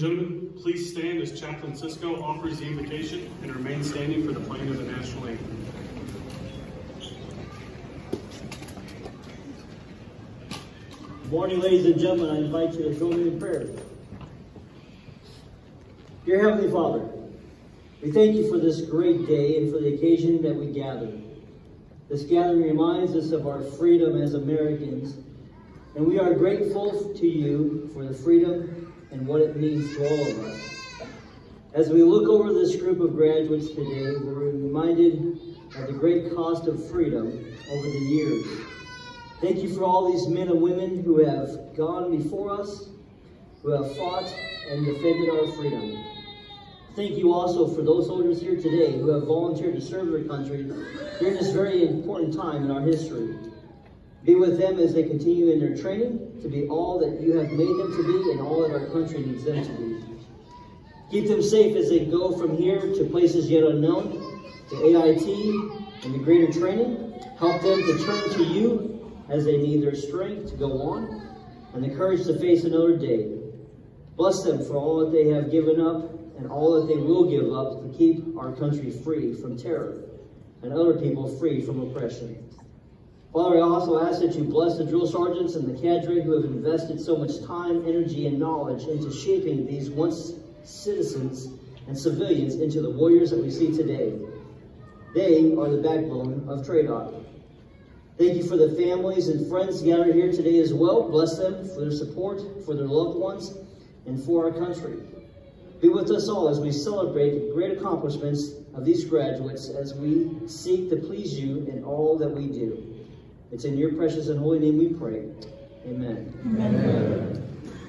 And gentlemen, please stand as Chaplain Cisco offers the invocation and remain standing for the playing of the national anthem. Morning, ladies and gentlemen. I invite you to join me in prayer. Dear Heavenly Father, we thank you for this great day and for the occasion that we gather. This gathering reminds us of our freedom as Americans, and we are grateful to you for the freedom and what it means to all of us. As we look over this group of graduates today, we're reminded of the great cost of freedom over the years. Thank you for all these men and women who have gone before us, who have fought and defended our freedom. Thank you also for those soldiers here today who have volunteered to serve their country during this very important time in our history. Be with them as they continue in their training to be all that you have made them to be and all that our country needs them to be. Keep them safe as they go from here to places yet unknown, to AIT and the greater training. Help them to turn to you as they need their strength to go on and the courage to face another day. Bless them for all that they have given up and all that they will give up to keep our country free from terror and other people free from oppression. Father, I also ask that you bless the drill sergeants and the cadre who have invested so much time, energy, and knowledge into shaping these once citizens and civilians into the warriors that we see today. They are the backbone of TRADOC. Thank you for the families and friends gathered here today as well. Bless them for their support, for their loved ones, and for our country. Be with us all as we celebrate the great accomplishments of these graduates as we seek to please you in all that we do. It's in your precious and holy name we pray. Amen. Amen. Amen.